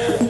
Yeah.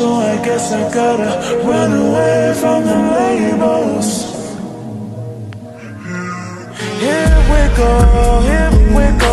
so I guess I gotta run away from the labels. Here we go, here we go.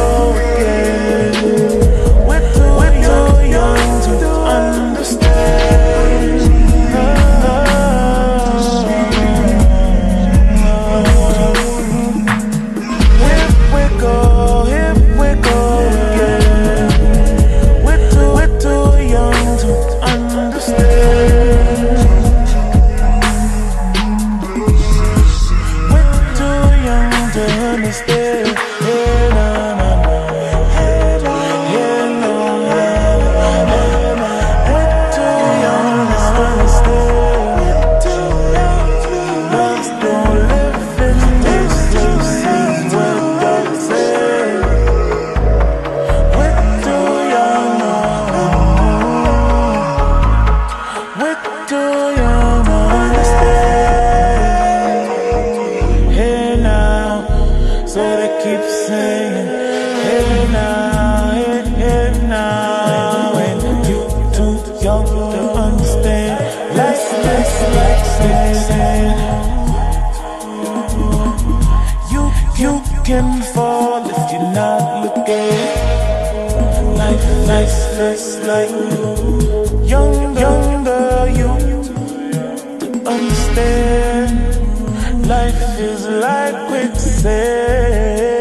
can fall if you're not looking. Life, life is like you. Young, younger you to understand. Life is like quicksand.